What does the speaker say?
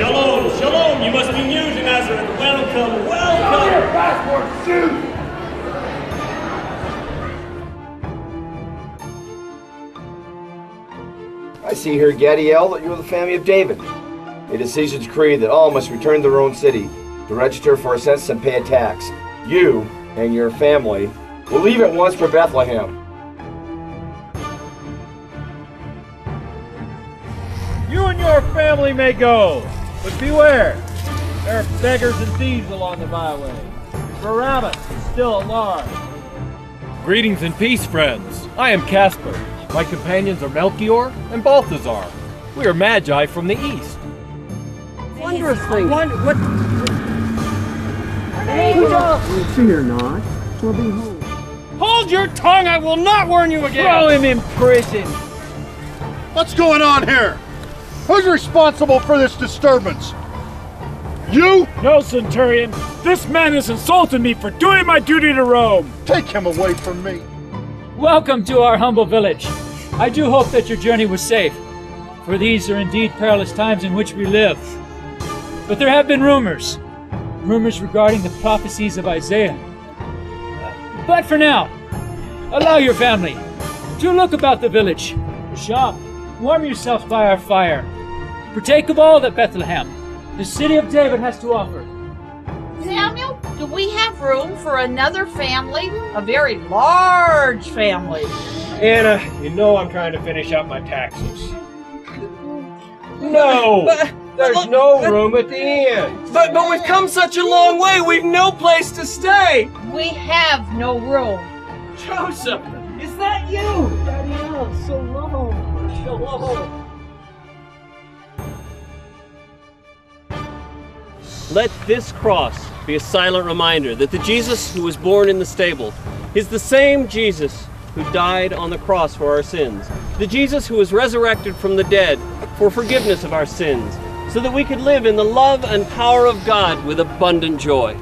Shalom, shalom. you must be new to Nazareth. Welcome, welcome. Your passport, shoot! I see here, Gadiel, that you are the family of David. It is Caesar's decree that all must return to their own city to register for a census and pay a tax. You and your family will leave at once for Bethlehem. You and your family may go, but beware. There are beggars and thieves along the byway. Barabbas is still at large. Greetings and peace, friends. I am Casper. My companions are Melchior and Balthazar. We are magi from the east. Wondrous thing. What? what? Fear not. We'll be home. Hold your tongue! I will not warn you again! Throw him in prison. What's going on here? Who's responsible for this disturbance? You? No, Centurion. This man has insulted me for doing my duty to Rome. Take him away from me. Welcome to our humble village. I do hope that your journey was safe, for these are indeed perilous times in which we live. But there have been rumors, rumors regarding the prophecies of Isaiah. But for now, allow your family to look about the village, shop, warm yourselves by our fire, partake of all that Bethlehem, the city of David, has to offer. Samuel, do we have room for another family? A very large family. Anna, you know I'm trying to finish up my taxes. No! There's no room at the inn. But but we've come such a long way. We've no place to stay. We have no room. Joseph, is that you? Danielle, so long. Shalom. Let this cross be a silent reminder that the Jesus who was born in the stable is the same Jesus who died on the cross for our sins, the Jesus who was resurrected from the dead for forgiveness of our sins, so that we could live in the love and power of God with abundant joy.